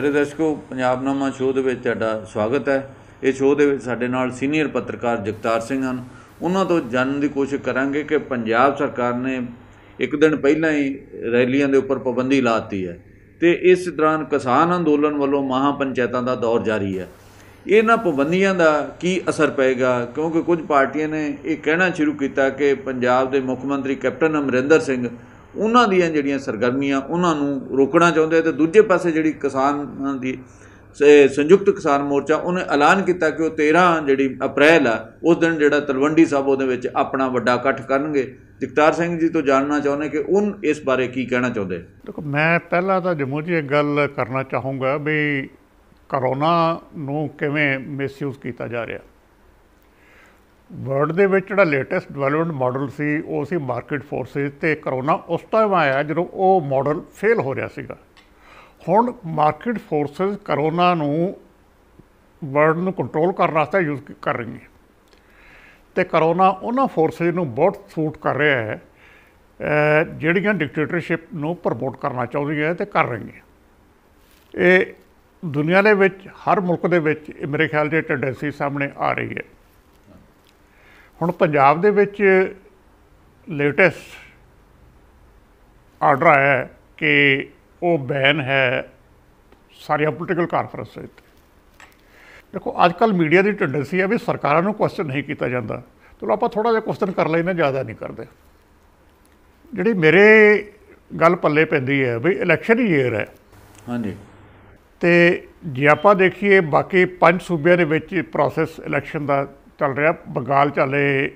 ਪਿਆਰੇ ਦਰਸ਼ਕੋ, ਪੰਜਾਬਨਾਮਾ ਸ਼ੋਅ ਦੇ ਵਿੱਚ ਤੁਹਾਡਾ ਸਵਾਗਤ ਹੈ। ਇਹ ਸ਼ੋਅ ਦੇ ਵਿੱਚ ਸਾਡੇ ਨਾਲ ਸੀਨੀਅਰ ਪੱਤਰਕਾਰ ਜਗਤਾਰ ਸਿੰਘ ਹਨ। ਉਹਨਾਂ ਤੋਂ ਜਾਣਨ ਦੀ ਕੋਸ਼ਿਸ਼ ਕਰਾਂਗੇ ਕਿ ਪੰਜਾਬ ਸਰਕਾਰ ਨੇ ਇੱਕ ਦਿਨ ਪਹਿਲਾਂ ਹੀ ਰੈਲੀਆਂ ਦੇ ਉੱਪਰ ਪਾਬੰਦੀ ਲਾਤੀ ਹੈ ਤੇ ਇਸ ਦੌਰਾਨ ਕਿਸਾਨ ਅੰਦੋਲਨ ਵੱਲੋਂ ਮਹਾ ਪੰਚਾਇਤਾਂ ਦਾ ਦੌਰ ਜਾਰੀ ਹੈ। ਇਹਨਾਂ ਪਾਬੰਦੀਆਂ ਦਾ ਕੀ ਅਸਰ ਪਏਗਾ? ਕਿਉਂਕਿ ਕੁਝ ਪਾਰਟੀਆਂ ਨੇ ਇਹ ਕਹਿਣਾ ਸ਼ੁਰੂ ਕੀਤਾ ਕਿ ਪੰਜਾਬ ਦੇ ਮੁੱਖ ਮੰਤਰੀ ਕੈਪਟਨ ਅਮਰਿੰਦਰ ਸਿੰਘ ਉਹਨਾਂ ਦੀਆਂ ਜਿਹੜੀਆਂ ਸਰਗਰਮੀਆਂ ਉਹਨਾਂ ਨੂੰ ਰੋਕਣਾ ਚਾਹੁੰਦੇ ਤੇ ਦੂਜੇ ਪਾਸੇ ਜਿਹੜੀ ਕਿਸਾਨਾਂ ਦੀ ਸੰਯੁਕਤ ਕਿਸਾਨ ਮੋਰਚਾ ਉਹਨੇ ਐਲਾਨ ਕੀਤਾ ਕਿ ਉਹ 13 ਜਿਹੜੀ ਅਪ੍ਰੈਲ ਆ, ਉਸ ਦਿਨ ਜਿਹੜਾ ਤਲਵੰਡੀ ਸਾਹਿਬ ਉਹਦੇ ਵਿੱਚ ਆਪਣਾ ਵੱਡਾ ਇਕੱਠ ਕਰਨਗੇ। ਜਗਤਾਰ ਸਿੰਘ ਜੀ ਤੋਂ ਜਾਣਨਾ ਚਾਹੁੰਦੇ ਕਿ ਉਹ ਇਸ ਬਾਰੇ ਕੀ ਕਹਿਣਾ ਚਾਹੁੰਦੇ? ਦੇਖੋ, ਮੈਂ ਪਹਿਲਾਂ ਤਾਂ ਜੰਮੂ ਜੀ ਇੱਕ ਗੱਲ ਕਰਨਾ ਚਾਹੂੰਗਾ ਵੀ ਕਰੋਨਾ ਨੂੰ ਕਿਵੇਂ ਮਿਸਯੂਜ਼ ਕੀਤਾ ਜਾ ਰਿਹਾ। ਵਰਲਡ ਦੇ ਵਿੱਚ ਜਿਹੜਾ ਲੇਟੈਸਟ ਡਿਵੈਲਪਮੈਂਟ ਮਾਡਲ ਸੀ, ਉਹ ਸੀ ਮਾਰਕੀਟ ਫੋਰਸਿਸ ਤੇ ਕਰੋਨਾ ਉਸ ਟਾਈਮ ਆਇਆ ਜਦੋਂ ਉਹ ਮਾਡਲ ਫੇਲ ਹੋ ਰਿਹਾ ਸੀਗਾ। ਹੁਣ ਮਾਰਕੀਟ ਫੋਰਸਿਸ ਕਰੋਨਾ ਨੂੰ ਵਰਲਡ ਨੂੰ ਕੰਟਰੋਲ ਕਰਨ ਵਾਸਤੇ ਯੂਜ਼ ਕਰ ਰਹੀਆਂ ਤੇ ਕਰੋਨਾ ਉਹਨਾਂ ਫੋਰਸਿਸ ਨੂੰ ਬਹੁਤ ਸੂਟ ਕਰ ਰਿਹਾ ਹੈ ਜਿਹੜੀਆਂ ਡਿਕਟੇਟਰਸ਼ਿਪ ਨੂੰ ਪ੍ਰਮੋਟ ਕਰਨਾ ਚਾਹੁੰਦੀ ਹੈ ਤੇ ਕਰ ਰਹੀਆਂ ਇਹ ਦੁਨੀਆ ਦੇ ਵਿੱਚ, ਹਰ ਮੁਲਕ ਦੇ ਵਿੱਚ ਮੇਰੇ ਖਿਆਲ 'ਚ ਟੈਂਡੈਂਸੀ ਸਾਹਮਣੇ ਆ ਰਹੀ ਹੈ। ਹੁਣ ਪੰਜਾਬ ਦੇ ਵਿੱਚ ਲੇਟੈਸਟ ਆਰਡਰ ਆਇਆ ਕਿ ਉਹ ਬੈਨ ਹੈ ਸਾਰੀਆਂ ਪੋਲੀਟੀਕਲ ਕਾਨਫਰੰਸ ਦੇਖੋ ਅੱਜ ਕੱਲ ਮੀਡੀਆ ਦੀ ਟੈਂਡੈਂਸੀ ਹੈ ਵੀ ਸਰਕਾਰਾਂ ਨੂੰ ਕੁਐਸਚਨ ਨਹੀਂ ਕੀਤਾ ਜਾਂਦਾ। ਚਲੋ ਆਪਾਂ ਥੋੜਾ ਜਿਹਾ ਕੁਐਸਚਨ ਕਰ ਲੈਣਾ ਜ਼ਿਆਦਾ ਨਹੀਂ ਕਰਦੇ। ਜਿਹੜੀ ਮੇਰੇ ਗੱਲ ਪੱਲੇ ਪੈਂਦੀ ਹੈ ਵੀ ਇਲੈਕਸ਼ਨ ਈਅਰ ਹੈ। ਹਾਂਜੀ। ਤੇ ਜੇ ਆਪਾਂ ਦੇਖੀਏ ਬਾਕੀ ਪੰਜ ਸੂਬਿਆਂ ਦੇ ਵਿੱਚ ਪ੍ਰੋਸੈਸ ਇਲੈਕਸ਼ਨ ਦਾ ਚੱਲ ਰਿਹਾ, ਬੰਗਾਲ ਚਾਲੇ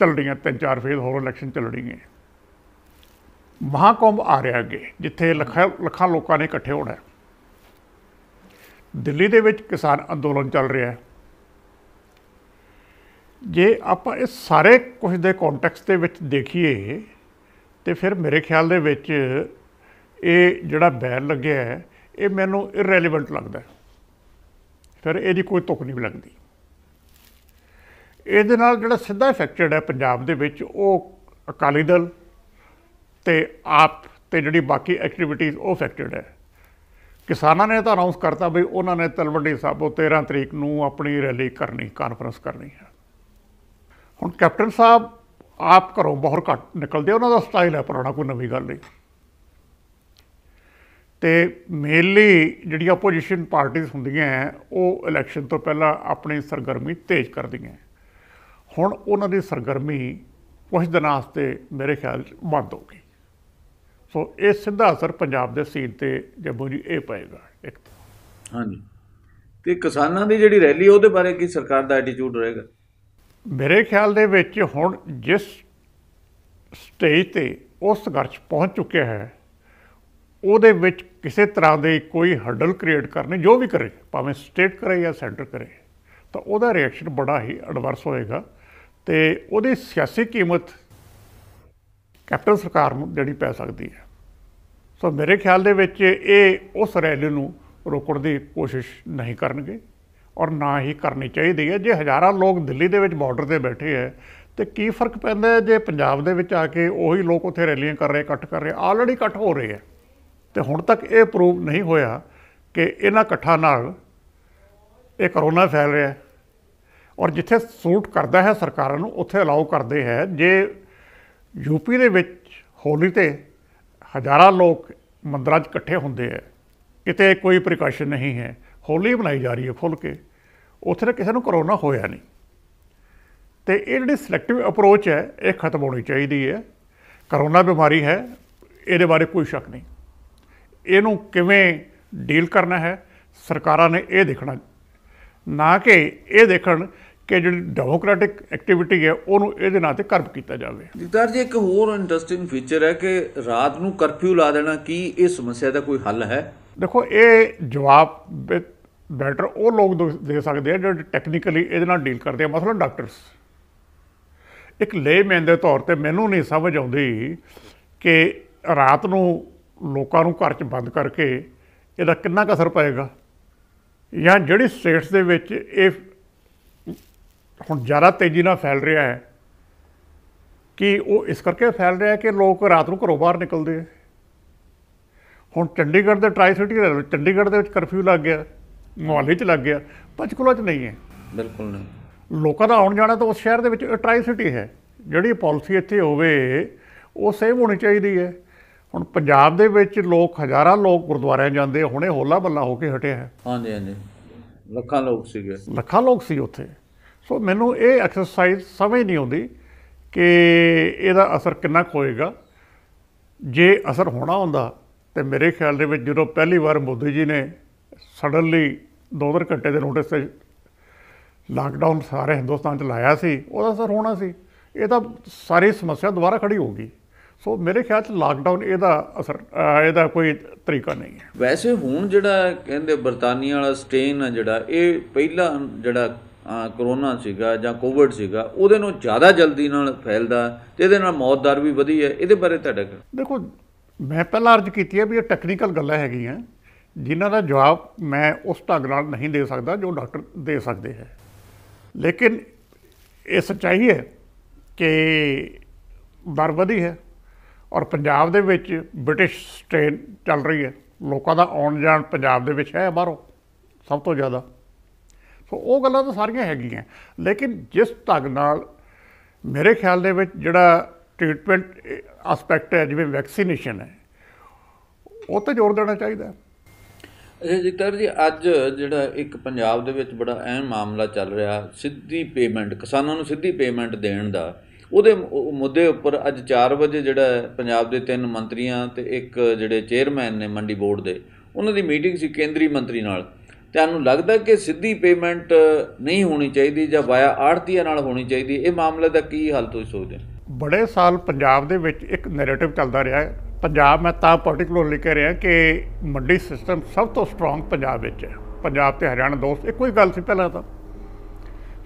ਚੱਲ ਰਹੀਆਂ ਤਿੰਨ ਚਾਰ ਫੇਜ਼ ਹੋਰ ਇਲੈਕਸ਼ਨ ਚੱਲ ਰਹੀਆਂ। ਮਹਾਕੁੰਭ ਆ ਰਿਹਾ ਅੱਗੇ, ਜਿੱਥੇ ਲੱਖਾਂ ਲੱਖਾਂ ਲੋਕਾਂ ਨੇ ਇਕੱਠੇ ਹੋਣਾ ਦਿੱਲੀ ਦੇ ਵਿੱਚ ਕਿਸਾਨ ਅੰਦੋਲਨ ਚੱਲ ਰਿਹਾ ਹੈ। ਜੇ ਆਪਾਂ ਇਹ ਸਾਰੇ ਕੁਝ ਦੇ ਕੰਟੈਕਸਟ ਦੇ ਵਿੱਚ ਦੇਖੀਏ, ਤੇ ਫਿਰ ਮੇਰੇ ਖਿਆਲ ਦੇ ਵਿੱਚ ਇਹ ਜਿਹੜਾ ਬੈਨ ਲੱਗਿਆ ਹੈ, ਇਹ ਮੈਨੂੰ ਇਰੈਲੇਵੈਂਟ ਲੱਗਦਾ ਫਿਰ ਇਹਦੀ ਕੋਈ ਤੁਕ ਨਹੀਂ ਲੱਗਦੀ। ਇਹਦੇ ਨਾਲ ਜਿਹੜਾ ਸਿੱਧਾ ਇਫੈਕਟਡ ਹੈ ਪੰਜਾਬ ਦੇ ਵਿੱਚ, ਉਹ ਅਕਾਲੀ ਦਲ ਤੇ ਆਪ ਤੇ ਜਿਹੜੀ ਬਾਕੀ ਐਕਟੀਵਿਟੀਜ਼ ਉਹ ਇਫੈਕਟਡ ਹੈ। ਕਿਸਾਨਾਂ ਨੇ ਤਾਂ ਅਨਾਉਂਸ ਕਰਤਾ ਵੀ ਉਹਨਾਂ ਨੇ ਤਲਵੰਡੀ ਸਾਬੋ 13 ਤਰੀਕ ਨੂੰ ਆਪਣੀ ਰੈਲੀ ਕਰਨੀ ਕਾਨਫਰੰਸ ਕਰਨੀ ਹੈ। ਹੁਣ ਕੈਪਟਨ ਸਾਹਿਬ, ਆਪ ਘਰੋਂ ਬਹੁਤ ਘੱਟ ਨਿਕਲਦੇ ਉਹਨਾਂ ਦਾ ਸਟਾਈਲ ਹੈ ਪੁਰਾਣਾ, ਕੋਈ ਨਵੀਂ ਗੱਲ ਨਹੀਂ। ਤੇ ਮੇਨਲੀ ਜਿਹੜੀਆਂ ਆਪੋਜੀਸ਼ਨ ਪਾਰਟੀਆਂ ਹੁੰਦੀਆਂ ਉਹ ਇਲੈਕਸ਼ਨ ਤੋਂ ਪਹਿਲਾਂ ਆਪਣੀ ਸਰਗਰਮੀ ਤੇਜ਼ ਕਰਦੀਆਂ ਹੁਣ ਉਹਨਾਂ ਦੀ ਸਰਗਰਮੀ ਕੁਝ ਦਿਨਾਂ ਵਾਸਤੇ ਮੇਰੇ ਖਿਆਲ ਬੰਦ ਹੋ ਗਈ। ਸੋ ਇਹ ਸਿੱਧਾ ਅਸਰ ਪੰਜਾਬ ਦੇ ਸੀਨ ਤੇ ਜੰਮੂ ਜੀ ਇਹ ਪਏਗਾ। ਇੱਕ ਹਾਂਜੀ। ਤੇ ਕਿਸਾਨਾਂ ਦੀ ਜਿਹੜੀ ਰੈਲੀ ਉਹਦੇ ਬਾਰੇ ਕੀ ਸਰਕਾਰ ਦਾ ਐਟੀਟਿਊਡ ਰਹੇਗਾ? ਮੇਰੇ ਖਿਆਲ ਦੇ ਵਿੱਚ ਹੁਣ ਜਿਸ ਸਟੇਜ ਤੇ ਉਸ ਸੰਘਰਸ਼ ਪਹੁੰਚ ਚੁੱਕਿਆ ਹੈ ਉਹਦੇ ਵਿੱਚ ਕਿਸੇ ਤਰ੍ਹਾਂ ਦੇ ਕੋਈ ਹਰਡਲ ਕ੍ਰੀਏਟ ਕਰਨੇ ਜੋ ਵੀ ਕਰੇ ਭਾਵੇਂ ਸਟੇਟ ਕਰੇ ਜਾਂ ਸੈਂਟਰ ਕਰੇ ਤਾਂ ਉਹਦਾ ਰਿਐਕਸ਼ਨ ਬੜਾ ਹੀ ਐਡਵਰਸ ਹੋਏਗਾ। ਤੇ ਉਹਦੀ ਸਿਆਸੀ ਕੀਮਤ ਕੈਪਟਨ ਸਰਕਾਰ ਨੂੰ ਜਿਹੜੀ ਪੈ ਸਕਦੀ ਹੈ। ਸੋ ਮੇਰੇ ਖਿਆਲ ਦੇ ਵਿੱਚ ਇਹ ਉਸ ਰੈਲੀ ਨੂੰ ਰੋਕਣ ਦੀ ਕੋਸ਼ਿਸ਼ ਨਹੀਂ ਕਰਨਗੇ ਔਰ ਨਾ ਹੀ ਕਰਨੀ ਚਾਹੀਦੀ ਹੈ। ਜੇ ਹਜ਼ਾਰਾਂ ਲੋਕ ਦਿੱਲੀ ਦੇ ਵਿੱਚ ਬਾਰਡਰ ਤੇ ਬੈਠੇ ਹੈ, ਤੇ ਕੀ ਫ਼ਰਕ ਪੈਂਦਾ ਹੈ? ਜੇ ਪੰਜਾਬ ਦੇ ਵਿੱਚ ਆ ਕੇ ਉਹੀ ਲੋਕ ਉੱਥੇ ਰੈਲੀਆਂ ਕਰ ਰਹੇ, ਇਕੱਠ ਕਰ ਰਹੇ ਆਲਰੇਡੀ ਇਕੱਠ ਹੋ ਰਹੇ ਹੈ, ਤੇ ਹੁਣ ਤੱਕ ਇਹ ਪ੍ਰੂਵ ਨਹੀਂ ਹੋਇਆ ਕਿ ਇਹਨਾਂ ਇਕੱਠਾਂ ਨਾਲ ਇਹ ਕਰੋਨਾ ਫੈਲ ਰਿਹਾ ਹੈ। ਔਰ ਜਿੱਥੇ ਸੂਟ ਕਰਦਾ ਹੈ ਸਰਕਾਰਾਂ ਨੂੰ, ਉੱਥੇ ਅਲਾਉ ਕਰਦੇ ਹੈ। ਜੇ ਯੂਪੀ ਦੇ ਵਿੱਚ ਹੋਲੀ ਤੇ ਹਜ਼ਾਰਾਂ ਲੋਕ ਮੰਦਰਾਂ 'ਚ ਇਕੱਠੇ ਹੁੰਦੇ ਹੈ, ਕਿਤੇ ਕੋਈ ਪ੍ਰੀਕਾਸ਼ਨ ਨਹੀਂ ਹੈ। ਹੋਲੀ ਬਣਾਈ ਜਾ ਰਹੀ ਹੈ ਖੁੱਲ ਕੇ। ਉੱਥੇ ਤਾਂ ਕਿਸੇ ਨੂੰ ਕਰੋਨਾ ਹੋਇਆ ਨਹੀਂ। ਤੇ ਇਹ ਜਿਹੜੀ ਸਿਲੈਕਟਿਵ ਅਪਰੋਚ ਹੈ, ਇਹ ਖਤਮ ਹੋਣੀ ਚਾਹੀਦੀ ਹੈ। ਕਰੋਨਾ ਬਿਮਾਰੀ ਹੈ, ਇਹਦੇ ਬਾਰੇ ਕੋਈ ਸ਼ੱਕ ਨਹੀਂ। ਇਹਨੂੰ ਕਿਵੇਂ ਡੀਲ ਕਰਨਾ ਹੈ, ਸਰਕਾਰਾਂ ਨੇ ਇਹ ਦੇਖਣਾ। ਨਾ ਕਿ ਇਹ ਦੇਖਣ ਕਿ ਜਿਹੜੀ ਡੈਮੋਕ੍ਰੈਟਿਕ ਐਕਟੀਵਿਟੀ ਹੈ ਉਹਨੂੰ ਇਹਦੇ ਨਾਂ ਤੇ ਕਰਬ ਕੀਤਾ ਜਾਵੇ। ਜਗਤਾਰ ਜੀ ਇੱਕ ਹੋਰ ਇੰਟਰਸਟਿੰਗ ਫੀਚਰ ਹੈ ਕਿ ਰਾਤ ਨੂੰ ਕਰਫਿਊ ਲਾ ਦੇਣਾ ਕੀ ਇਹ ਸਮੱਸਿਆ ਦਾ ਕੋਈ ਹੱਲ ਹੈ? ਦੇਖੋ ਇਹ ਜਵਾਬ ਬੈਟਰ ਉਹ ਲੋਕ ਦੇ ਸਕਦੇ ਆ ਜਿਹੜੇ ਟੈਕਨੀਕਲੀ ਇਹਦੇ ਨਾਲ ਡੀਲ ਕਰਦੇ ਆ ਮਸਲਨ ਡਾਕਟਰਸ ਇੱਕ ਲੇਮੈਨ ਦੇ ਤੌਰ ਤੇ ਮੈਨੂੰ ਨਹੀਂ ਸਮਝ ਆਉਂਦੀ ਕਿ ਰਾਤ ਨੂੰ ਲੋਕਾਂ ਨੂੰ ਘਰ 'ਚ ਬੰਦ ਕਰਕੇ ਇਹਦਾ ਕਿੰਨਾ ਕਸਰ ਪਏਗਾ। ਜਾਂ ਜਿਹੜੀ ਸਟੇਟਸ ਦੇ ਵਿੱਚ ਇਹ ਹੁਣ ਜ਼ਿਆਦਾ ਤੇਜ਼ੀ ਨਾਲ ਫੈਲ ਰਿਹਾ ਹੈ ਕਿ ਉਹ ਇਸ ਕਰਕੇ ਫੈਲ ਰਿਹਾ ਹੈ ਕਿ ਲੋਕ ਰਾਤ ਨੂੰ ਘਰੋਂ ਬਾਹਰ ਨਿਕਲਦੇ ਹੁਣ ਚੰਡੀਗੜ੍ਹ ਦੇ ਟਰਾਈ ਸਿਟੀ ਲਓ ਚੰਡੀਗੜ੍ਹ ਦੇ ਵਿੱਚ ਕਰਫਿਊ ਲੱਗ ਗਿਆ ਮੁਹਾਲੀ 'ਚ ਲੱਗ ਗਿਆ ਪੰਚਕੂਲਾ 'ਚ ਨਹੀਂ ਹੈ। ਬਿਲਕੁਲ ਨਹੀਂ। ਲੋਕਾਂ ਦਾ ਆਉਣ ਜਾਣਾ ਤਾਂ ਉਸ ਸ਼ਹਿਰ ਦੇ ਵਿੱਚ ਟਰਾਈ ਸਿਟੀ ਹੈ। ਜਿਹੜੀ ਪਾਲਿਸੀ ਇੱਥੇ ਹੋਵੇ ਉਹ ਸੇਮ ਹੋਣੀ ਚਾਹੀਦੀ ਹੈ। ਹੁਣ ਪੰਜਾਬ ਦੇ ਵਿੱਚ ਲੋਕ ਹਜ਼ਾਰਾਂ ਲੋਕ ਗੁਰਦੁਆਰਿਆਂ ਜਾਂਦੇ ਆ, ਹੁਣੇ ਹੋਲਾ ਬੱਲਾ ਹੋ ਕੇ ਹਟਿਆ ਹੈ। ਹਾਂਜੀ ਹਾਂਜੀ। ਲੱਖਾਂ ਲੋਕ ਸੀਗੇ। ਲੱਖਾਂ ਲੋਕ ਸੀ ਉੱਥੇ। ਸੋ ਮੈਨੂੰ ਇਹ ਐਕਸਰਸਾਈਜ਼ ਸਮਝ ਨਹੀਂ ਆਉਂਦੀ ਕਿ ਇਹਦਾ ਅਸਰ ਕਿੰਨਾ ਕੁ ਹੋਏਗਾ। ਜੇ ਅਸਰ ਹੋਣਾ ਹੁੰਦਾ, ਤੇ ਮੇਰੇ ਖਿਆਲ ਦੇ ਵਿੱਚ ਜਦੋਂ ਪਹਿਲੀ ਵਾਰ ਮੋਦੀ ਜੀ ਨੇ ਸਡਨਲੀ ਦੋ ਦੋ ਘੰਟੇ ਦੇ ਨੋਟਿਸ ਤੇ ਲਾਕਡਾਊਨ ਸਾਰੇ ਹਿੰਦੁਸਤਾਨ 'ਚ ਲਾਇਆ ਸੀ, ਉਹਦਾ ਅਸਰ ਹੋਣਾ ਸੀ। ਇਹ ਤਾਂ ਸਾਰੀ ਸਮੱਸਿਆ ਦੁਬਾਰਾ ਖੜੀ ਹੋ ਗਈ। ਸੋ ਮੇਰੇ ਖਿਆਲ 'ਚ ਲਾਕਡਾਊਨ ਇਹਦਾ ਅਸਰ ਇਹਦਾ ਕੋਈ ਤਰੀਕਾ ਨਹੀਂ ਹੈ। ਵੈਸੇ ਹੁਣ ਜਿਹੜਾ ਕਹਿੰਦੇ ਬਰਤਾਨੀਆ ਵਾਲਾ ਸਟ੍ਰੇਨ ਆ ਜਿਹੜਾ, ਇਹ ਪਹਿਲਾ ਜਿਹੜਾ ਕਰੋਨਾ ਸੀਗਾ ਜਾਂ ਕੋਵਿਡ ਸੀਗਾ, ਉਹਦੇ ਨੂੰ ਜ਼ਿਆਦਾ ਜਲਦੀ ਨਾਲ ਫੈਲਦਾ ਤੇ ਇਹਦੇ ਨਾਲ ਮੌਤ ਦਰ ਵੀ ਵਧੀ ਹੈ। ਇਹਦੇ ਬਾਰੇ ਤੁਹਾਡਾ ਦੇਖੋ, ਮੈਂ ਪਹਿਲਾਂ ਅਰਜ਼ ਕੀਤੀ ਹੈ ਵੀ ਇਹ ਟੈਕਨੀਕਲ ਗੱਲਾਂ ਹੈਗੀਆਂ, ਜਿਨ੍ਹਾਂ ਦਾ ਜਵਾਬ ਮੈਂ ਉਸ ਢੰਗ ਨਾਲ ਨਹੀਂ ਦੇ ਸਕਦਾ ਜੋ ਡਾਕਟਰ ਦੇ ਸਕਦੇ ਹੈ। ਲੇਕਿਨ ਇਹ ਸੱਚਾਈ ਹੈ ਕਿ ਦਰ ਵਧੀ ਹੈ ਔਰ ਪੰਜਾਬ ਦੇ ਵਿੱਚ ਬ੍ਰਿਟਿਸ਼ ਸਟ੍ਰੇਨ ਚੱਲ ਰਹੀ ਹੈ। ਲੋਕਾਂ ਦਾ ਆਉਣ ਜਾਣ ਪੰਜਾਬ ਦੇ ਵਿੱਚ ਹੈ ਬਾਹਰੋਂ, ਸਭ ਤੋਂ ਜ਼ਿਆਦਾ। ਸੋ ਉਹ ਗੱਲਾਂ ਤਾਂ ਸਾਰੀਆਂ ਹੈਗੀਆਂ। ਲੇਕਿਨ ਜਿਸ ਢੰਗ ਨਾਲ ਮੇਰੇ ਖਿਆਲ ਦੇ ਵਿੱਚ ਜਿਹੜਾ ਟ੍ਰੀਟਮੈਂਟ ਐਸਪੈਕਟ ਹੈ, ਜਿਵੇਂ ਵੈਕਸੀਨੇਸ਼ਨ ਹੈ, ਉਹ ਤੇ ਜ਼ੋਰ ਦੇਣਾ ਚਾਹੀਦਾ ਹੈ। ਅੱਛਾ ਜਗਤਾਰ ਜੀ, ਅੱਜ ਜਿਹੜਾ ਇੱਕ ਪੰਜਾਬ ਦੇ ਵਿੱਚ ਬੜਾ ਅਹਿਮ ਮਾਮਲਾ ਚੱਲ ਰਿਹਾ, ਸਿੱਧੀ ਪੇਮੈਂਟ ਕਿਸਾਨਾਂ ਨੂੰ ਸਿੱਧੀ ਪੇਮੈਂਟ ਦੇਣ ਦਾ। ਉਹਦੇ ਮੁੱਦੇ ਉੱਪਰ ਅੱਜ 4 ਵਜੇ ਜਿਹੜਾ ਪੰਜਾਬ ਦੇ ਤਿੰਨ ਮੰਤਰੀਆਂ ਤੇ ਇੱਕ ਜਿਹੜੇ ਚੇਅਰਮੈਨ ਨੇ ਮੰਡੀ ਬੋਰਡ ਦੇ, ਉਹਨਾਂ ਦੀ ਮੀਟਿੰਗ ਸੀ ਕੇਂਦਰੀ ਮੰਤਰੀ ਨਾਲ। ਤੁਹਾਨੂੰ ਲੱਗਦਾ ਕਿ ਸਿੱਧੀ ਪੇਮੈਂਟ ਨਹੀਂ ਹੋਣੀ ਚਾਹੀਦੀ ਜਾਂ ਵਾਇਆ ਆੜਤੀਆਂ ਨਾਲ ਹੋਣੀ ਚਾਹੀਦੀ। ਇਹ ਮਾਮਲੇ ਦਾ ਕੀ ਹੱਲ ਤੁਸੀਂ ਸੋਚਦੇ ਬੜੇ ਸਾਲ ਪੰਜਾਬ ਦੇ ਵਿੱਚ ਇੱਕ ਨੈਰੇਟਿਵ ਚੱਲਦਾ ਰਿਹਾ ਹੈ। ਪੰਜਾਬ, ਮੈਂ ਤਾਂ ਪਾਰਟਿਕੂਲਰਲੀ ਕਹਿ ਰਿਹਾ ਕਿ ਮੰਡੀ ਸਿਸਟਮ ਸਭ ਤੋਂ ਸਟਰੋਂਗ ਪੰਜਾਬ ਵਿੱਚ ਹੈ। ਪੰਜਾਬ ਤੇ ਹਰਿਆਣਾ ਦੋਸਤ, ਇੱਕੋ ਹੀ ਗੱਲ ਸੀ ਪਹਿਲਾਂ ਤਾਂ।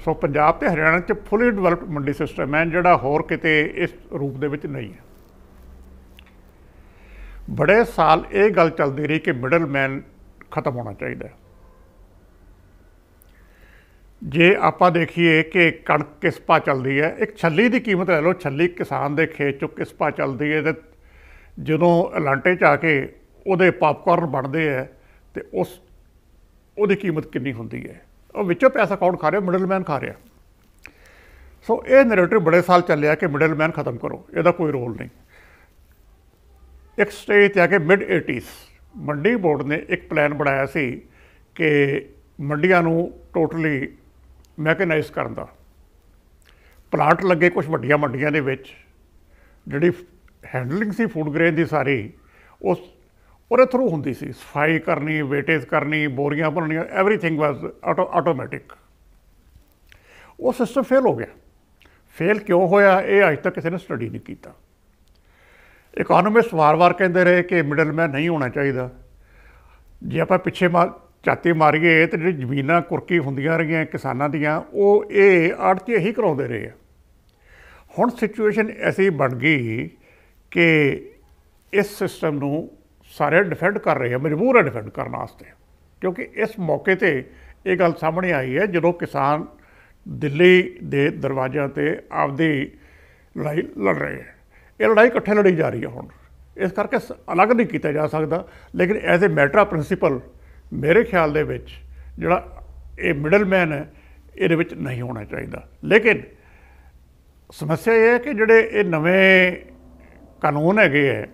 ਸੋ ਪੰਜਾਬ ਤੇ ਹਰਿਆਣਾ 'ਚ ਫੁੱਲੀ ਡਿਵੈਲਪਡ ਮੰਡੀ ਸਿਸਟਮ ਹੈ, ਜਿਹੜਾ ਹੋਰ ਕਿਤੇ ਇਸ ਰੂਪ ਦੇ ਵਿੱਚ ਨਹੀਂ ਹੈ। ਬੜੇ ਸਾਲ ਇਹ ਗੱਲ ਚੱਲਦੀ ਰਹੀ ਕਿ ਮਿਡਲਮੈਨ ਖਤਮ ਹੋਣਾ ਚਾਹੀਦਾ ਹੈ। ਜੇ ਆਪਾਂ ਦੇਖੀਏ ਕਿ ਕਣਕ ਕਿਸ ਪਾ ਚੱਲਦੀ ਹੈ, ਇੱਕ ਛੱਲੀ ਦੀ ਕੀਮਤ ਲੈ ਲਓ, ਛੱਲੀ ਕਿਸਾਨ ਦੇ ਖੇਤ ਚੋਂ ਕਿਸ ਪਾ ਚੱਲਦੀ ਹੈ ਤੇ ਜਦੋਂ ਅਲਾਂਟੇ ਚ ਆ ਕੇ ਉਹਦੇ ਪਾਪਕਾਰਨ ਬਣਦੇ ਹੈ ਤੇ ਉਸ, ਉਹਦੀ ਕੀਮਤ ਕਿੰਨੀ ਹੁੰਦੀ ਹੈ? ਉਹ ਵਿੱਚੋਂ ਪੈਸਾ ਕੌਣ ਖਾ ਰਿਹਾ? ਮਿਡਲਮੈਨ ਖਾ ਰਿਹਾ। ਸੋ ਇਹ ਨੈਰੇਟਿਵ ਬੜੇ ਸਾਲ ਚੱਲਿਆ ਕਿ ਮਿਡਲਮੈਨ ਖਤਮ ਕਰੋ, ਇਹਦਾ ਕੋਈ ਰੋਲ ਨਹੀਂ। ਇੱਕ ਸਟੇਜ ਤੇ ਆ ਕੇ ਮਿਡ 80s ਮੰਡੀ ਬੋਰਡ ਨੇ ਇੱਕ ਪਲਾਨ ਬਣਾਇਆ ਸੀ ਕਿ ਮੰਡੀਆਂ ਨੂੰ ਟੋਟਲੀ ਮੈਕਨਾਈਜ਼ ਕਰਨ ਦਾ। ਪਲਾਂਟ ਲੱਗੇ ਕੁਝ ਵੱਡੀਆਂ ਮੰਡੀਆਂ ਦੇ ਵਿੱਚ, ਜਿਹੜੀ ਹੈਂਡਲਿੰਗ ਸੀ ਫੂਡ ਗ੍ਰੇਨ ਦੀ ਸਾਰੀ, ਉਸ, ਉਹਦੇ ਥਰੂ ਹੁੰਦੀ ਸੀ। ਸਫ਼ਾਈ ਕਰਨੀ ਵੇਟੇਜ ਕਰਨੀ, ਬੋਰੀਆਂ ਭਰਨੀਆਂ ਐਵਰੀਥਿੰਗ ਵਾਸ ਆਟੋਮੈਟਿਕ ਉਹ ਸਿਸਟਮ ਫੇਲ ਹੋ ਗਿਆ। ਫੇਲ ਕਿਉਂ ਹੋਇਆ? ਇਹ ਅਜੇ ਤੱਕ ਕਿਸੇ ਨੇ ਸਟੱਡੀ ਨਹੀਂ ਕੀਤਾ। ਇਕਨੋਮਿਸਟ ਵਾਰ-ਵਾਰ ਕਹਿੰਦੇ ਰਹੇ ਕਿ ਮਿਡਲਮੈਨ ਨਹੀਂ ਹੋਣਾ ਚਾਹੀਦਾ। ਜੇ ਆਪਾਂ ਪਿੱਛੇ ਮਾ ਝਾਤੀ ਮਾਰੀਏ ਤੇ ਜਿਹੜੀ ਜ਼ਮੀਨਾਂ ਕੁਰਕੀ ਹੁੰਦੀਆਂ ਰਹੀਆਂ ਕਿਸਾਨਾਂ ਦੀਆਂ, ਉਹ ਇਹ ਆੜਤੀ ਹੀ ਕਰਾਉਂਦੇ ਰਹੇ ਆ। ਹੁਣ ਸਿਚੁਏਸ਼ਨ ਐਸੀ ਬਣ ਗਈ ਕਿ ਇਸ ਸਿਸਟਮ ਨੂੰ ਸਾਰੇ ਡਿਫੈਂਡ ਕਰ ਰਹੇ ਆ, ਮਜਬੂਰ ਹੈ ਡਿਫੈਂਡ ਕਰਨ ਵਾਸਤੇ। ਕਿਉਂਕਿ ਇਸ ਮੌਕੇ ਤੇ ਇਹ ਗੱਲ ਸਾਹਮਣੇ ਆਈ ਹੈ, ਜਦੋਂ ਕਿਸਾਨ ਦਿੱਲੀ ਦੇ ਦਰਵਾਜ਼ਿਆਂ ਤੇ ਆਪਦੀ ਲੜਾਈ ਲੜ ਰਹੇ ਹੈ ਇਹ ਲੜਾਈ ਇਕੱਠੇ ਲੜੀ ਜਾ ਰਹੀ ਹੈ ਹੁਣ। ਇਸ ਕਰਕੇ ਸ- ਅਲੱਗ ਨਹੀਂ ਕੀਤਾ ਜਾ ਸਕਦਾ, ਲੇਕਿਨ as a matter of principle ਮੇਰੇ ਖਿਆਲ ਦੇ ਵਿੱਚ ਜਿਹੜਾ ਇਹ ਮਿਡਲਮੈਨ ਹੈ, ਇਹਦੇ ਵਿੱਚ ਨਹੀਂ ਹੋਣਾ ਚਾਹੀਦਾ। ਲੇਕਿਨ ਸਮੱਸਿਆ ਇਹ ਹੈ ਕਿ ਜਿਹੜੇ ਇਹ ਨਵੇਂ ਕਾਨੂੰਨ ਹੈਗੇ ਹੈ,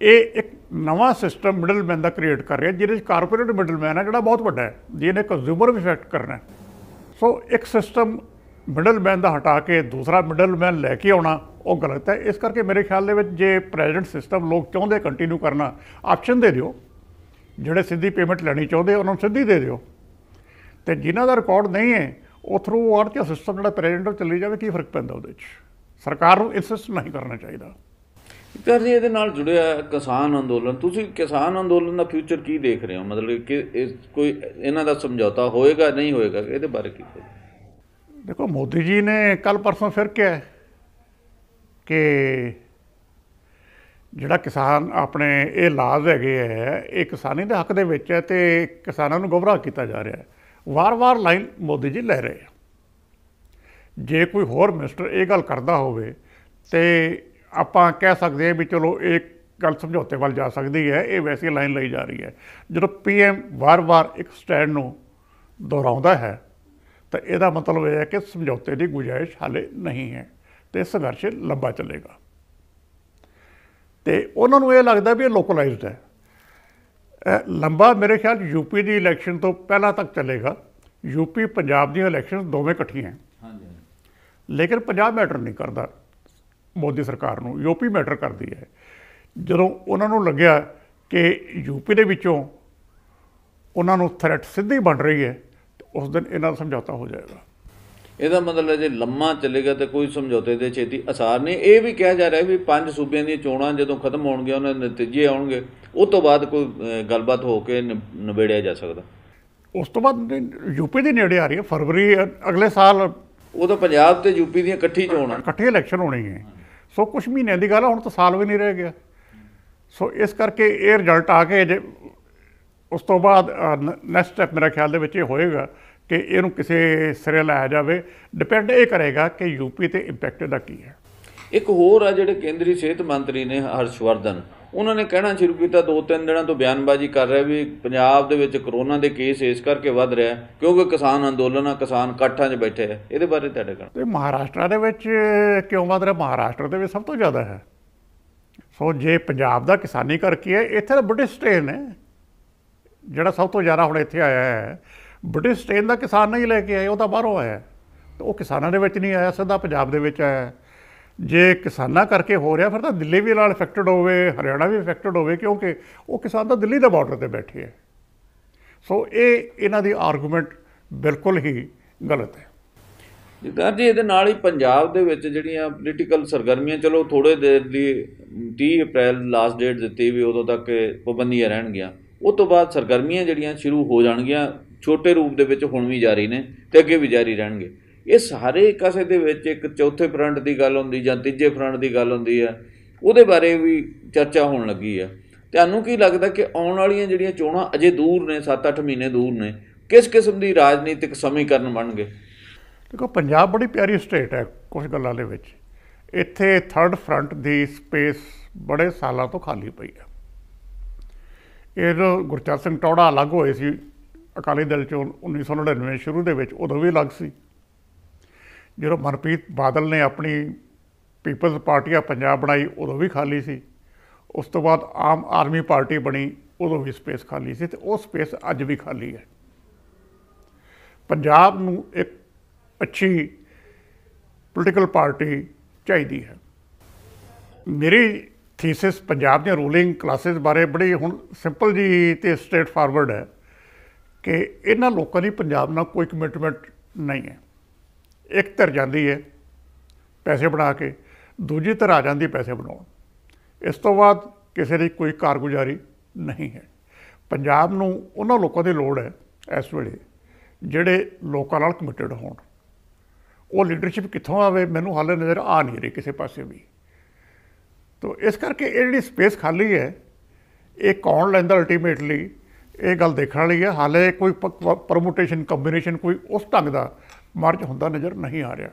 ਇਹ ਇੱਕ ਨਵਾਂ ਸਿਸਟਮ ਮਿਡਲਮੈਨ ਦਾ ਕ੍ਰੀਏਟ ਕਰ ਰਿਹਾ, ਜਿਹਦੇ ਵਿੱਚ ਕਾਰਪੋਰੇਟ ਮਿਡਲਮੈਨ ਹੈ, ਜਿਹੜਾ ਬਹੁਤ ਵੱਡਾ ਹੈ, ਜਿਹਨੇ ਕੰਜ਼ਿਊਮਰ ਵੀ ਇਫੈਕਟ ਕਰਨਾ ਸੋ ਇੱਕ ਸਿਸਟਮ ਮਿਡਲਮੈਨ ਦਾ ਹਟਾ ਕੇ ਦੂਸਰਾ ਮਿਡਲਮੈਨ ਲੈ ਕੇ ਆਉਣਾ, ਉਹ ਗਲਤ ਹੈ। ਇਸ ਕਰਕੇ ਮੇਰੇ ਖਿਆਲ ਦੇ ਵਿੱਚ ਜੇ ਪ੍ਰੈਜ਼ੈਂਟ ਸਿਸਟਮ ਲੋਕ ਚਾਹੁੰਦੇ ਕੰਟੀਨਿਊ ਕਰਨਾ ਆਪਸ਼ਨ ਦੇ ਦਿਓ। ਜਿਹੜੇ ਸਿੱਧੀ ਪੇਮੈਂਟ ਲੈਣੀ ਚਾਹੁੰਦੇ ਉਹਨਾਂ ਨੂੰ ਸਿੱਧੀ ਦੇ ਦਿਓ। ਤੇ ਜਿਨ੍ਹਾਂ ਦਾ ਰਿਕਾਰਡ ਨਹੀਂ ਹੈ ਉਹ ਥਰੂ ਆੜਤੀ ਸਿਸਟਮ ਜਿਹੜਾ ਪ੍ਰੈਜ਼ੈਂਟ ਚੱਲੀ ਜਾਵੇ ਕੀ ਫ਼ਰਕ ਪੈਂਦਾ ਉਹਦੇ 'ਚ? ਸਰਕਾਰ ਨੂੰ ਇਨਸਿਸਟ ਨਹੀਂ ਕਰਨਾ ਚਾਹੀਦਾ। ਕਰ ਜੀ ਇਹਦੇ ਨਾਲ ਜੁੜਿਆ ਕਿਸਾਨ ਅੰਦੋਲਨ। ਤੁਸੀਂ ਕਿਸਾਨ ਅੰਦੋਲਨ ਦਾ ਫਿਊਚਰ ਕੀ ਦੇਖ ਰਹੇ ਹੋ? ਮਤਲਬ ਕਿ ਕੋਈ ਇਹਨਾਂ ਦਾ ਸਮਝੌਤਾ ਹੋਏਗਾ ਨਹੀਂ ਹੋਏਗਾ ਇਹਦੇ ਬਾਰੇ ਕੀ ਦੇਖੋ ਮੋਦੀ ਜੀ ਨੇ ਕੱਲ ਪਰਸੋਂ ਫਿਰ ਕਿਹਾ ਕਿ ਜਿਹੜਾ ਕਿਸਾਨ ਆਪਣੇ ਇਹ ਲਾਜ਼ ਹੈਗੇ ਹੈ ਇਹ ਕਿਸਾਨੀ ਦੇ ਹੱਕ ਦੇ ਵਿੱਚ ਹੈ ਤੇ ਕਿਸਾਨਾਂ ਨੂੰ ਗੁੰਮਰਾਹ ਕੀਤਾ ਜਾ ਰਿਹਾ ਹੈ। ਵਾਰ-ਵਾਰ ਲਾਈਨ ਮੋਦੀ ਜੀ ਲੈ ਰਹੇ ਆ। ਜੇ ਕੋਈ ਹੋਰ ਮਿਨਿਸਟਰ ਇਹ ਗੱਲ ਕਰਦਾ ਹੋਵੇ ਤੇ ਆਪਾਂ ਕਹਿ ਸਕਦੇ ਹਾਂ ਵੀ ਚਲੋ ਇਹ ਗੱਲ ਸਮਝੌਤੇ ਵੱਲ ਜਾ ਸਕਦੀ ਹੈ, ਇਹ ਵੈਸੀ ਲਾਈਨ ਲਈ ਜਾ ਰਹੀ ਹੈ। ਜਦੋਂ ਪੀਐਮ ਵਾਰ-ਵਾਰ ਇੱਕ ਸਟੈਂਡ ਨੂੰ ਦੁਹਰਾਉਂਦਾ ਹੈ, ਤਾਂ ਇਹਦਾ ਮਤਲਬ ਇਹ ਹੈ ਕਿ ਸਮਝੌਤੇ ਦੀ ਗੁੰਜਾਇਸ਼ ਹਾਲੇ ਨਹੀਂ ਹੈ ਤੇ ਸੰਘਰਸ਼ ਲੰਬਾ ਚੱਲੇਗਾ। ਤੇ ਉਹਨਾਂ ਨੂੰ ਇਹ ਲੱਗਦਾ ਵੀ ਇਹ ਲੋਕਲਾਈਜ਼ਡ ਹੈ। ਲੰਬਾ ਮੇਰੇ ਖਿਆਲ ਯੂਪੀ ਦੀ ਇਲੈਕਸ਼ਨ ਤੋਂ ਪਹਿਲਾਂ ਤੱਕ ਚੱਲੇਗਾ। ਯੂਪੀ ਪੰਜਾਬ ਦੀਆਂ ਇਲੈਕਸ਼ਨ ਦੋਵੇਂ ਇਕੱਠੀਆਂ ਹਾਂਜੀ ਲੇਕਿਨ ਪੰਜਾਬ ਮੈਟਰ ਨਹੀਂ ਕਰਦਾ ਮੋਦੀ ਸਰਕਾਰ ਨੂੰ। ਯੂਪੀ ਮੈਟਰ ਕਰਦੀ ਹੈ। ਜਦੋਂ ਉਹਨਾਂ ਨੂੰ ਲੱਗਿਆ ਕਿ ਯੂਪੀ ਦੇ ਵਿੱਚੋਂ ਉਹਨਾਂ ਨੂੰ ਥ੍ਰੈਟ ਸਿੱਧੀ ਬਣ ਰਹੀ ਹੈ ਉਸ ਦਿਨ ਇਹਨਾਂ ਦਾ ਸਮਝੌਤਾ ਹੋ ਜਾਏਗਾ। ਇਹਦਾ ਮਤਲਬ ਹੈ ਜੇ ਲੰਮਾ ਚੱਲੇਗਾ ਤੇ ਕੋਈ ਸਮਝੌਤੇ ਦੇ ਛੇਤੀ ਅਸਾਰ ਨਹੀਂ। ਇਹ ਵੀ ਕਿਹਾ ਜਾ ਰਿਹਾ ਵੀ ਪੰਜ ਸੂਬਿਆਂ ਦੀਆਂ ਚੋਣਾਂ ਜਦੋਂ ਖਤਮ ਹੋਣਗੀਆਂ ਉਹਨਾਂ ਦੇ ਨਤੀਜੇ ਆਉਣਗੇ ਉਸ ਤੋਂ ਬਾਅਦ ਕੋਈ ਗੱਲਬਾਤ ਹੋ ਕੇ ਨਿਬੇੜਿਆ ਜਾ ਸਕਦਾ। ਉਸ ਤੋਂ ਬਾਅਦ ਯੂਪੀ ਦੇ ਨੇੜੇ ਆ ਰਹੀ ਹੈ ਫਰਵਰੀ ਅਗਲੇ ਸਾਲ। ਉਹ ਤਾਂ ਪੰਜਾਬ ਤੇ ਯੂਪੀ ਦੀਆਂ ਇਕੱਠੀ ਚੋਣ ਇਕੱਠੀ ਇਲੈਕਸ਼ਨ ਹੋਣੀ ਹੈ। ਸੋ ਕੁਝ ਮਹੀਨਿਆਂ ਦੀ ਗੱਲ ਹੁਣ ਤਾਂ ਸਾਲ ਵੀ ਨਹੀਂ ਰਹਿ ਗਿਆ। ਸੋ ਇਸ ਕਰਕੇ ਇਹ ਰਿਜ਼ਲਟ ਆ ਕੇ ਜੇ ਉਸ ਤੋਂ ਬਾਅਦ ਨੈਕਸਟ ਸਟੈਪ ਮੇਰਾ ਖਿਆਲ ਦੇ ਵਿੱਚ ਇਹ ਹੋਏਗਾ ਕਿ ਇਹਨੂੰ ਕਿਸੇ ਸਿਰੇ ਲਾਇਆ ਜਾਵੇ ਡਿਪੈਂਡ ਇਹ ਕਰੇਗਾ ਕਿ ਯੂਪੀ ਤੇ ਇੰਪੈਕਟ ਦਾ ਕੀ ਹੈ। ਇੱਕ ਹੋਰ ਆ ਜਿਹੜੇ ਕੇਂਦਰੀ ਸਿਹਤ ਮੰਤਰੀ ਨੇ ਹਰਸ਼ਵਰਧਨ ਉਹਨਾਂ ਨੇ ਕਹਿਣਾ ਸ਼ੁਰੂ ਕੀਤਾ ਦੋ ਤਿੰਨ ਦਿਨਾਂ ਤੋਂ ਬਿਆਨਬਾਜ਼ੀ ਕਰ ਰਿਹਾ ਵੀ ਪੰਜਾਬ ਦੇ ਵਿੱਚ ਕਰੋਨਾ ਦੇ ਕੇਸ ਇਸ ਕਰਕੇ ਵੱਧ ਰਿਹਾ ਕਿਉਂਕਿ ਕਿਸਾਨ ਅੰਦੋਲਨ ਆ ਕਿਸਾਨ ਇਕੱਠਾਂ 'ਚ ਬੈਠੇ ਆ। ਇਹਦੇ ਬਾਰੇ ਤੁਹਾਡੇ ਕਹਿਣਾ? ਤੇ ਮਹਾਰਾਸ਼ਟਰ ਦੇ ਵਿੱਚ ਕਿਉਂ ਵੱਧ ਰਿਹਾ? ਮਹਾਰਾਸ਼ਟਰ ਦੇ ਵਿੱਚ ਸਭ ਤੋਂ ਜ਼ਿਆਦਾ ਹੈ। ਸੋ ਜੇ ਪੰਜਾਬ ਦਾ ਕਿਸਾਨੀ ਕਰਕੇ ਹੈ ਇੱਥੇ ਤਾਂ ਬ੍ਰਿਟਿਸ਼ ਸਟੇਨ ਹੈ ਜਿਹੜਾ ਸਭ ਤੋਂ ਜ਼ਿਆਦਾ ਹੁਣ ਇੱਥੇ ਆਇਆ ਹੈ। ਬ੍ਰਿਟਿਸ਼ ਸਟੇਨ ਦਾ ਕਿਸਾਨ ਨਹੀਂ ਲੈ ਕੇ ਆਏ, ਉਹ ਤਾਂ ਬਾਹਰੋਂ ਆਇਆ ਹੈ। ਉਹ ਕਿਸਾਨਾਂ ਦੇ ਵਿੱਚ ਨਹੀਂ ਆਇਆ, ਸਿੱਧਾ ਪੰਜਾਬ ਦੇ ਵਿੱਚ ਆਇਆ ਜੇ ਕਿਸਾਨਾਂ ਕਰਕੇ ਹੋ ਰਿਹਾ, ਫਿਰ ਤਾਂ ਦਿੱਲੀ ਵੀ ਨਾਲ ਇਫੈਕਟਡ ਹੋਵੇ, ਹਰਿਆਣਾ ਵੀ ਇਫੈਕਟਡ ਹੋਵੇ, ਕਿਉਂਕਿ ਉਹ ਕਿਸਾਨ ਤਾਂ ਦਿੱਲੀ ਦੇ ਬਾਰਡਰ ਤੇ ਬੈਠੇ ਹੈ। ਸੋ ਇਹ ਇਹਨਾਂ ਦੀ ਆਰਗੂਮੈਂਟ ਬਿਲਕੁਲ ਹੀ ਗਲਤ ਹੈ। ਜਗਤਾਰ ਜੀ, ਇਹਦੇ ਨਾਲ ਹੀ ਪੰਜਾਬ ਦੇ ਵਿੱਚ ਜਿਹੜੀਆਂ ਪੋਲੀਟੀਕਲ ਸਰਗਰਮੀਆਂ, ਚਲੋ ਥੋੜੇ ਦੇਰ ਦੀ 30 ਅਪ੍ਰੈਲ ਲਾਸਟ ਡੇਟ ਦਿੱਤੀ ਵੀ ਉਦੋਂ ਤੱਕ ਪਾਬੰਦੀਆਂ ਰਹਿਣਗੀਆਂ। ਉਸ ਤੋਂ ਬਾਅਦ ਸਰਗਰਮੀਆਂ ਜਿਹੜੀਆਂ ਸ਼ੁਰੂ ਹੋ ਜਾਣਗੀਆਂ ਛੋਟੇ ਰੂਪ ਦੇ ਵਿੱਚ ਹੁਣ ਵੀ ਜਾਰੀ ਨੇ ਤੇ ਅੱਗੇ ਵੀ ਜਾਰੀ ਰਹਿਣਗੇ। ਇਹ ਸਾਰੇ ਕਾਸੇ ਦੇ ਵਿੱਚ ਇੱਕ ਚੌਥੇ ਫਰੰਟ ਦੀ ਗੱਲ ਹੁੰਦੀ ਜਾਂ ਤੀਜੇ ਫਰੰਟ ਦੀ ਗੱਲ ਹੁੰਦੀ ਹੈ ਉਹਦੇ ਬਾਰੇ ਵੀ ਚਰਚਾ ਹੋਣ ਲੱਗੀ ਹੈ ਤੁਹਾਨੂੰ ਕੀ ਲੱਗਦਾ ਕਿ ਆਉਣ ਵਾਲੀਆਂ ਜਿਹੜੀਆਂ ਚੋਣਾਂ ਅਜੇ ਦੂਰ ਨੇ 7-8 ਮਹੀਨੇ ਦੂਰ ਨੇ, ਕਿਸ ਕਿਸਮ ਦੀ ਰਾਜਨੀਤਿਕ ਸਮੀਕਰਨ ਬਣਨਗੇ? ਦੇਖੋ, ਪੰਜਾਬ ਬੜੀ ਪਿਆਰੀ ਸਟੇਟ ਹੈ ਕੁਝ ਗੱਲਾਂ ਦੇ ਵਿੱਚ। ਇੱਥੇ ਥਰਡ ਫਰੰਟ ਦੀ ਸਪੇਸ ਬੜੇ ਸਾਲਾਂ ਤੋਂ ਖਾਲੀ ਪਈ ਹੈ ਇਹ ਜੋ ਗੁਰਚਰਨ ਸਿੰਘ ਟੌੜਾ ਅਲੱਗ ਹੋਏ ਸੀ ਅਕਾਲੀ ਦਲ ਚੋਂ 1999 ਸ਼ੁਰੂ ਦੇ ਵਿੱਚ ਉਦੋਂ ਵੀ ਅਲੱਗ ਸੀ। ਜਦੋਂ ਮਨਪ੍ਰੀਤ ਬਾਦਲ ਨੇ ਆਪਣੀ ਪੀਪਲਜ਼ ਪਾਰਟੀ ਆ ਪੰਜਾਬ ਬਣਾਈ, ਉਦੋਂ ਵੀ ਖਾਲੀ ਸੀ। ਉਸ ਤੋਂ ਬਾਅਦ ਆਮ ਆਦਮੀ ਪਾਰਟੀ ਬਣੀ, ਉਦੋਂ ਵੀ ਸਪੇਸ ਖਾਲੀ ਸੀ ਤੇ ਉਹ ਸਪੇਸ ਅੱਜ ਵੀ ਖਾਲੀ ਹੈ। ਪੰਜਾਬ ਨੂੰ ਇੱਕ ਅੱਛੀ ਪੋਲੀਟੀਕਲ ਪਾਰਟੀ ਚਾਹੀਦੀ ਹੈ। ਮੇਰੀ ਥੀਸਿਸ, ਪੰਜਾਬ ਦੀਆਂ ਰੂਲਿੰਗ ਕਲਾਸਿਸ ਬਾਰੇ ਬੜੀ ਹੁਣ ਸਿੰਪਲ ਜੀ ਤੇ ਸਟ੍ਰੇਟ ਫਾਰਵਰਡ ਹੈ। ਕਿ ਇਹਨਾਂ ਲੋਕਾਂ ਦੀ ਪੰਜਾਬ ਨਾਲ ਕੋਈ ਕਮਿਟਮੈਂਟ ਨਹੀਂ ਹੈ। ਇੱਕ ਧਿਰ ਜਾਂਦੀ ਹੈ ਪੈਸੇ ਬਣਾ ਕੇ, ਦੂਜੀ ਧਿਰ ਆ ਜਾਂਦੀ ਪੈਸੇ ਬਣਾਉਣ। ਇਸ ਤੋਂ ਬਾਅਦ ਕਿਸੇ ਦੀ ਕੋਈ ਕਾਰਗੁਜ਼ਾਰੀ ਨਹੀਂ ਹੈ। ਪੰਜਾਬ ਨੂੰ ਉਹਨਾਂ ਲੋਕਾਂ ਦੀ ਲੋੜ ਹੈ ਇਸ ਵੇਲੇ ਜਿਹੜੇ ਲੋਕਾਂ ਨਾਲ ਕਮਿਟਡ ਹੋਣ। ਉਹ ਲੀਡਰਸ਼ਿਪ ਕਿੱਥੋਂ ਆਵੇ, ਮੈਨੂੰ ਹਾਲੇ ਨਜ਼ਰ ਆ ਨਹੀਂ ਰਹੀ ਕਿਸੇ ਪਾਸੇ ਵੀ। ਤੋ ਇਸ ਕਰਕੇ ਇਹ ਜਿਹੜੀ ਸਪੇਸ ਖਾਲੀ ਹੈ, ਇਹ ਕੌਣ ਲੈਂਦਾ ਅਲਟੀਮੇਟਲੀ ਇਹ ਗੱਲ ਦੇਖਣ ਵਾਲੀ ਹੈ। ਹਾਲੇ ਕੋਈ ਪਰਮੂਟੇਸ਼ਨ ਕੰਬੀਨੇਸ਼ਨ ਕੋਈ ਉਸ ਢੰਗ ਦਾ ਮਾਰਚ ਹੁੰਦਾ ਨਜ਼ਰ ਨਹੀਂ ਆ ਰਿਹਾ।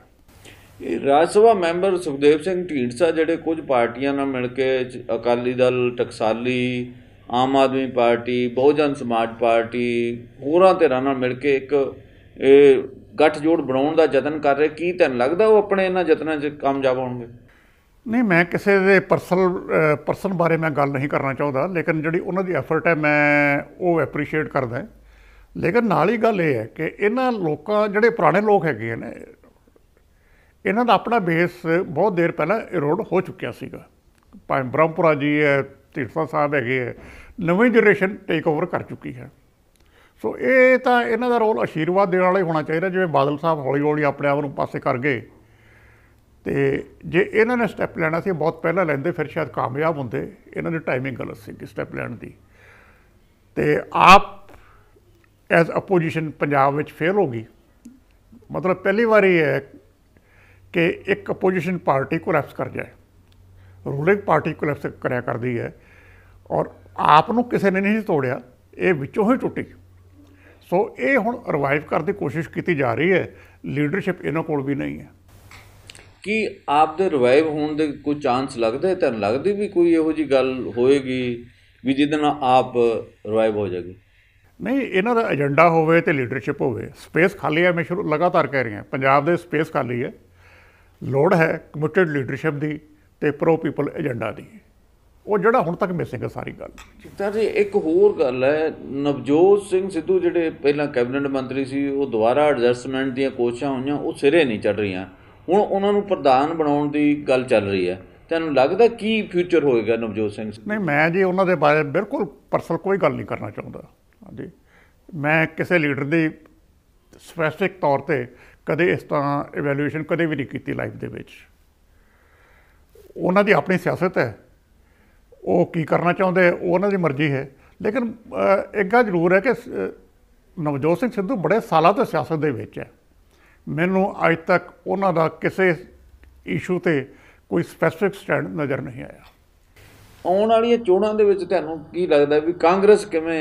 ਇਹ ਰਾਜ ਸਭਾ ਮੈਂਬਰ ਸੁਖਦੇਵ ਸਿੰਘ ਢੀਂਡਸਾ ਜਿਹੜੇ ਕੁਝ ਪਾਰਟੀਆਂ ਨਾਲ ਮਿਲ ਕੇ ਅਕਾਲੀ ਦਲ, ਟਕਸਾਲੀ, ਆਮ ਆਦਮੀ ਪਾਰਟੀ, ਬਹੁਜਨ ਸਮਾਜ ਪਾਰਟੀ, ਹੋਰਾਂ ਧਿਰਾਂ ਨਾਲ ਮਿਲ ਕੇ ਇੱਕ, ਇਹ ਗੱਠਜੋੜ ਬਣਾਉਣ ਦਾ ਯਤਨ ਕਰ ਰਹੇ। ਕੀ ਤੁਹਾਨੂੰ ਲੱਗਦਾ ਉਹ ਆਪਣੇ ਇਹਨਾਂ ਯਤਨਾਂ 'ਚ ਕਾਮਯਾਬ ਹੋਣਗੇ? ਨਹੀਂ, ਮੈਂ ਕਿਸੇ ਦੇ ਪਰਸਨਲ ਪਰਸਨ ਬਾਰੇ ਮੈਂ ਗੱਲ ਨਹੀਂ ਕਰਨਾ ਚਾਹੁੰਦਾ, ਲੇਕਿਨ ਜਿਹੜੀ ਉਹਨਾਂ ਦੀ ਐਫਰਟ ਹੈ, ਮੈਂ ਉਹ ਐਪਰੀਸ਼ੀਏਟ ਕਰਦਾ ਲੇਕਿਨ ਨਾਲ ਹੀ ਗੱਲ ਇਹ ਹੈ ਕਿ ਇਹਨਾਂ ਲੋਕਾਂ, ਜਿਹੜੇ ਪੁਰਾਣੇ ਲੋਕ ਹੈਗੇ ਨੇ, ਇਹਨਾਂ ਦਾ ਆਪਣਾ ਬੇਸ ਬਹੁਤ ਦੇਰ ਪਹਿਲਾਂ ਇਰੋਡ ਹੋ ਚੁੱਕਿਆ ਸੀਗਾ। ਭਾਵੇਂ ਬ੍ਰਹਮਪੁਰਾ ਜੀ ਹੈ ਢੀਂਡਸਾ ਸਾਹਿਬ ਹੈਗੇ ਹੈ ਨਵੀਂ ਜਨਰੇਸ਼ਨ ਟੇਕ ਓਵਰ ਕਰ ਚੁੱਕੀ ਹੈ। ਸੋ ਇਹ ਤਾਂ ਇਹਨਾਂ ਦਾ ਰੋਲ ਆਸ਼ੀਰਵਾਦ ਦੇਣ ਵਾਲਾ ਹੀ ਹੋਣਾ ਚਾਹੀਦਾ, ਜਿਵੇਂ ਬਾਦਲ ਸਾਹਿਬ ਹੌਲੀ ਹੌਲੀ ਆਪਣੇ ਆਪ ਨੂੰ ਪਾਸੇ ਕਰ ਗਏ। ਤੇ ਜੇ ਇਹਨਾਂ ਨੇ ਸਟੈਪ ਲੈਣਾ ਸੀ, ਬਹੁਤ ਪਹਿਲਾਂ ਲੈਂਦੇ, ਫਿਰ ਸ਼ਾਇਦ ਕਾਮਯਾਬ ਹੁੰਦੇ। ਇਹਨਾਂ ਦੀ ਟਾਈਮਿੰਗ ਗਲਤ ਸੀ ਕਿ ਸਟੈਪ ਲੈਣ ਦੀ। ਤੇ ਆਪ ਐਜ਼ ਅਪੋਜੀਸ਼ਨ ਪੰਜਾਬ ਵਿੱਚ ਫੇਲ ਹੋ ਗਈ। ਮਤਲਬ ਪਹਿਲੀ ਵਾਰੀ ਹੈ ਕਿ ਇੱਕ ਅਪੋਜੀਸ਼ਨ ਪਾਰਟੀ ਕੋਲੈਪਸ ਕਰ ਜਾਏ। ਰੂਲਿੰਗ ਪਾਰਟੀ ਕੋਲੈਪਸ ਕਰਿਆ ਕਰਦੀ ਹੈ। ਔਰ ਆਪ ਨੂੰ ਕਿਸੇ ਨੇ ਨਹੀਂ ਤੋੜਿਆ, ਇਹ ਵਿੱਚੋਂ ਹੀ ਟੁੱਟੀ। ਸੋ ਇਹ ਹੁਣ ਰਿਵਾਈਵ ਕਰਨ ਦੀ ਕੋਸ਼ਿਸ਼ ਕੀਤੀ ਜਾ ਰਹੀ ਹੈ। ਲੀਡਰਸ਼ਿਪ ਇਹਨਾਂ ਕੋਲ ਵੀ ਨਹੀਂ ਹੈ। ਕੀ ਆਪ ਦੇ ਰਿਵਾਈਵ ਹੋਣ ਦੇ ਕੋਈ ਚਾਂਸ ਲੱਗਦਾ ਹੈ? ਤੁਹਾਨੂੰ ਲੱਗਦੀ ਵੀ ਕੋਈ ਇਹੋ ਜੀ ਗੱਲ ਹੋਏਗੀ ਵੀ ਜਿਹਦੇ ਨਾਲ ਆਪ ਰਿਵਾਈਵ ਹੋ ਜਾਏਗੀ? ਨਹੀਂ ਇਹਨਾਂ ਦਾ ਏਜੰਡਾ ਹੋਵੇ ਤੇ ਲੀਡਰਸ਼ਿਪ ਹੋਵੇ। ਸਪੇਸ ਖਾਲੀ ਹੈ ਮੈਂ ਸ਼ੁਰੂ ਲਗਾਤਾਰ ਕਹਿ ਰਿਹਾ। ਪੰਜਾਬ ਦੇ ਸਪੇਸ ਖਾਲੀ ਹੈ। ਲੋੜ ਹੈ ਕਮਿਟਡ ਲੀਡਰਸ਼ਿਪ ਦੀ ਤੇ ਪ੍ਰੋ ਪੀਪਲ ਏਜੰਡਾ ਦੀ। ਉਹ ਜਿਹੜਾ ਹੁਣ ਤੱਕ ਮਿਸਿੰਗ ਹੈ ਸਾਰੀ ਗੱਲ। ਤਾਂ ਜੀ ਇੱਕ ਹੋਰ ਗੱਲ ਹੈ। ਨਵਜੋਤ ਸਿੰਘ ਸਿੱਧੂ ਜਿਹੜੇ ਪਹਿਲਾਂ ਕੈਬਨਿਟ ਮੰਤਰੀ ਸੀ ਉਹ ਦੁਬਾਰਾ ਐਡਜਸਟਮੈਂਟ ਦੀਆਂ ਕੋਸ਼ਿਸ਼ਾਂ ਹੋਈਆਂ ਉਹ ਸਿਰੇ ਨਹੀਂ ਚੜ ਰਹੀਆਂ। ਹੁਣ ਉਹਨਾਂ ਨੂੰ ਪ੍ਰਧਾਨ ਬਣਾਉਣ ਦੀ ਗੱਲ ਚੱਲ ਰਹੀ ਹੈ। ਤੁਹਾਨੂੰ ਲੱਗਦਾ ਕੀ ਫਿਊਚਰ ਹੋਏਗਾ ਨਵਜੋਤ ਸਿੰਘ? ਨਹੀਂ, ਮੈਂ ਜੀ ਉਹਨਾਂ ਦੇ ਬਾਰੇ ਬਿਲਕੁਲ ਪਰਸਨਲ ਕੋਈ ਗੱਲ ਨਹੀਂ ਕਰਨਾ ਚਾਹੁੰਦਾ। ਹਾਂਜੀ। ਮੈਂ ਕਿਸੇ ਲੀਡਰ ਦੀ ਸਪੈਸਿਫਿਕ ਤੌਰ ਤੇ ਕਦੇ ਇਸ ਤਰ੍ਹਾਂ ਇਵੈਲੂਏਸ਼ਨ ਕਦੇ ਵੀ ਨਹੀਂ ਕੀਤੀ ਲਾਈਫ ਦੇ ਵਿੱਚ। ਉਹਨਾਂ ਦੀ ਆਪਣੀ ਸਿਆਸਤ ਹੈ। ਉਹ ਕੀ ਕਰਨਾ ਚਾਹੁੰਦੇ ਉਹਨਾਂ ਦੀ ਮਰਜ਼ੀ ਹੈ। ਲੇਕਿਨ ਇੱਕ ਗੱਲ ਜ਼ਰੂਰ ਹੈ ਕਿ ਸ- ਨਵਜੋਤ ਸਿੰਘ ਸਿੱਧੂ ਬੜੇ ਸਾਲਾਂ ਤੋਂ ਸਿਆਸਤ ਦੇ ਵਿੱਚ ਹੈ। ਮੈਨੂੰ ਅੱਜ ਤੱਕ ਉਹਨਾਂ ਦਾ ਕਿਸੇ ਇਸ਼ੂ ਤੇ ਕੋਈ ਸਪੈਸਿਫਿਕ ਸਟੈਂਡ ਨਜ਼ਰ ਨਹੀਂ ਆਇਆ। ਆਉਣ ਵਾਲੀਆਂ ਚੋਣਾਂ ਦੇ ਵਿੱਚ ਤੁਹਾਨੂੰ ਕੀ ਲੱਗਦਾ ਵੀ ਕਾਂਗਰਸ ਕਿਵੇਂ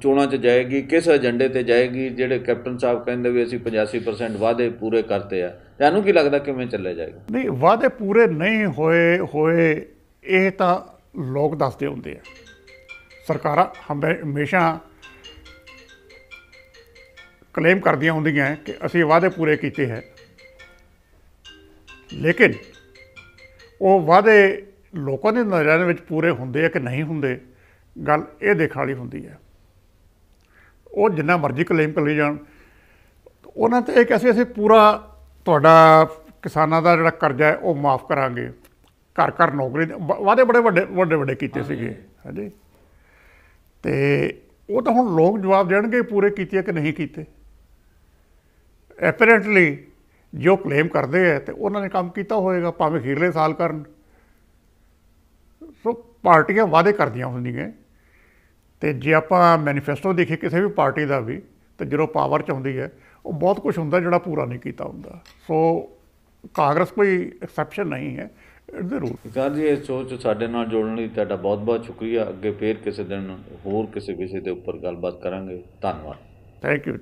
ਚੋਣਾਂ 'ਚ ਜਾਏਗੀ ਕਿਸ ਏਜੰਡੇ ਤੇ ਜਾਏਗੀ ਜਿਹੜੇ ਕੈਪਟਨ ਸਾਹਿਬ ਕਹਿੰਦੇ ਵੀ ਅਸੀਂ 85% ਵਾਅਦੇ ਪੂਰੇ ਕਰਤੇ ਆ। ਤੁਹਾਨੂੰ ਕੀ ਲੱਗਦਾ ਕਿਵੇਂ ਚੱਲੇ ਜਾਏਗਾ? ਨਹੀਂ ਵਾਅਦੇ ਪੂਰੇ ਨਹੀਂ ਹੋਏ ਹੋਏ ਇਹ ਤਾਂ ਲੋਕ ਦੱਸਦੇ ਹੁੰਦੇ ਆ। ਸਰਕਾਰਾਂ ਹਮੇ- ਹਮੇਸ਼ਾ ਕਲੇਮ ਕਰਦੀਆਂ ਹੁੰਦੀਆਂ ਕਿ ਅਸੀਂ ਵਾਅਦੇ ਪੂਰੇ ਕੀਤੇ ਹੈ। ਲੇਕਿਨ ਉਹ ਵਾਅਦੇ ਲੋਕਾਂ ਦੇ ਨਜ਼ਰਾਂ ਵਿੱਚ ਪੂਰੇ ਹੁੰਦੇ ਆ ਕਿ ਨਹੀਂ ਹੁੰਦੇ ਗੱਲ ਇਹ ਦੇਖਣ ਵਾਲੀ ਹੁੰਦੀ ਹੈ। ਉਹ ਜਿੰਨਾ ਮਰਜ਼ੀ ਕਲੇਮ ਕਰੀ ਜਾਣ ਉਹਨਾਂ ਤੇ ਇਹ ਕਹਿੰਦੇ ਅਸੀਂ ਪੂਰਾ ਤੁਹਾਡਾ ਕਿਸਾਨਾਂ ਦਾ ਜਿਹੜਾ ਕਰਜ਼ਾ ਹੈ ਉਹ ਮਾਫ ਕਰਾਂਗੇ। ਘਰ ਘਰ ਨੌਕਰੀ ਵਾਅਦੇ ਬੜੇ ਵੱਡੇ ਵੱਡੇ ਵੱਡੇ ਕੀਤੇ ਸੀਗੇ ਹਾਂਜੀ। ਤੇ ਉਹ ਤਾਂ ਹੁਣ ਲੋਕ ਜਵਾਬ ਦੇਣਗੇ ਪੂਰੇ ਕੀਤੇ ਕਿ ਨਹੀਂ ਕੀਤੇ। ਐਪਰੈਂਟਲੀ ਜੋ ਕਲੇਮ ਕਰਦੇ ਆ ਤੇ ਉਹਨਾਂ ਨੇ ਕੰਮ ਕੀਤਾ ਹੋਏਗਾ ਭਾਵੇਂ ਅਖੀਰਲੇ ਸਾਲ ਕਰਨ। ਸੋ ਪਾਰਟੀਆਂ ਵਾਅਦੇ ਕਰਦੀਆਂ ਹੁੰਦੀਆਂ। ਤੇ ਜੇ ਆਪਾਂ ਮੈਨੀਫੈਸਟੋ ਦੇਖੀਏ ਕਿਸੇ ਵੀ ਪਾਰਟੀ ਦਾ ਵੀ ਤੇ ਜਦੋਂ ਪਾਵਰ ਚ ਆਉਂਦੀ ਹੈ ਉਹ ਬਹੁਤ ਕੁਝ ਹੁੰਦਾ ਜਿਹੜਾ ਪੂਰਾ ਨਹੀਂ ਕੀਤਾ ਹੁੰਦਾ। ਸੋ ਕਾਂਗਰਸ ਕੋਈ ਐਕਸੈਪਸ਼ਨ ਨਹੀਂ ਹੈ ਰੂਲ ਵਿਕਾਰ ਜੀ ਇਹ ਸੋਚ ਸਾਡੇ ਨਾਲ ਜੋੜਨ ਲਈ ਤੁਹਾਡਾ ਬਹੁਤ-ਬਹੁਤ ਸ਼ੁਕਰੀਆ। ਅੱਗੇ ਫੇਰ ਕਿਸੇ ਦਿਨ ਹੋਰ ਕਿਸੇ ਵਿਸ਼ੇ ਦੇ ਉੱਪਰ ਗੱਲਬਾਤ ਕਰਾਂਗੇ। ਧੰਨਵਾਦ। Thank you